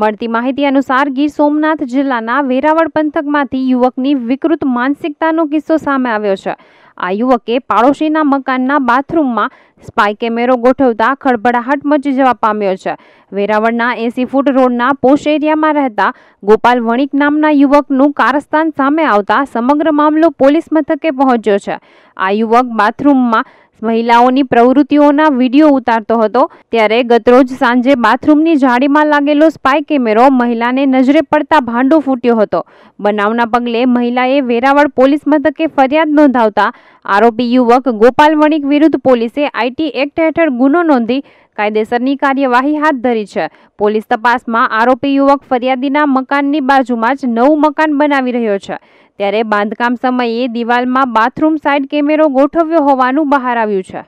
મળતી માહિતી અનુસાર ગીર સોમનાથ જિલ્લાના વેરાવળ પંથકમાંથી યુવકની વિકૃત માનસિકતાનો કિસ્સો સામે આવ્યો છે. આ યુવકે પાડોશીના મકાનના બાથરૂમમાં સ્પાય કેમેરો ગોઠવતા ખળભળાહટ મચી જવા પામ્યો છે. વેરાવળના એસી ફૂટ રોડના પોશ એરિયામાં રહેતા ગોપાલ વણિક નામના યુવકનું કારસ્તાન સામે આવતા સમગ્ર મામલો પોલીસ મથકે પહોંચ્યો છે. આ યુવક બાથરૂમમાં મહિલાઓની પ્રવૃત્તિઓના વીડિયો ઉતારતો હતો. ત્યારે ગતરોજ સાંજે બાથરૂમની જાળીમાં લાગેલો સ્પાય કેમેરો મહિલાને નજરે પડતા ભાંડો ફૂટ્યો હતો. બનાવના પગલે મહિલાએ વેરાવળ પોલીસ મથકે ફરિયાદ નોંધાવતા આરોપી યુવક ગોપાલ વણિક વિરુદ્ધ પોલીસે આઈટી એક્ટ હેઠળ ગુનો નોંધી કાયદેસરની કાર્યવાહી હાથ ધરી છે. પોલીસ તપાસમાં આરોપી યુવક ફરિયાદીના મકાનની બાજુમાં જ નવું મકાન બનાવી રહ્યો છે. ત્યારે બાંધકામ સમયે દિવાલમાં બાથરૂમ સાઇડ કેમેરો ગોઠવ્યો હોવાનું બહાર આવ્યું છે.